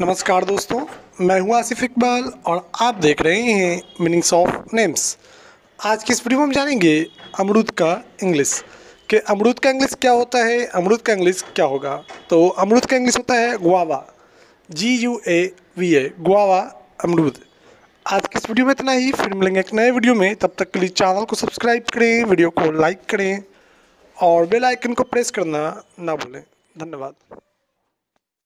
नमस्कार दोस्तों, मैं हूँ आसिफ इकबाल और आप देख रहे हैं मीनिंग्स ऑफ़ नेम्स आज की इस वीडियो में हम जानेंगे अमरूद का इंग्लिश कि अमरूद का इंग्लिश क्या होता है, अमरूद का इंग्लिश क्या होगा? तो अमरूद का इंग्लिश होता है guava G U A V A guava अमरूद। आज की इस वीडियो में इतना ही, फिर मिलेंगे एक नए वीडियो में। तब तक के लिए चैनल को सब्सक्राइब करें वीडियो को लाइक करें और बेल आइकन को प्रेस करना ना भूलें। धन्यवाद।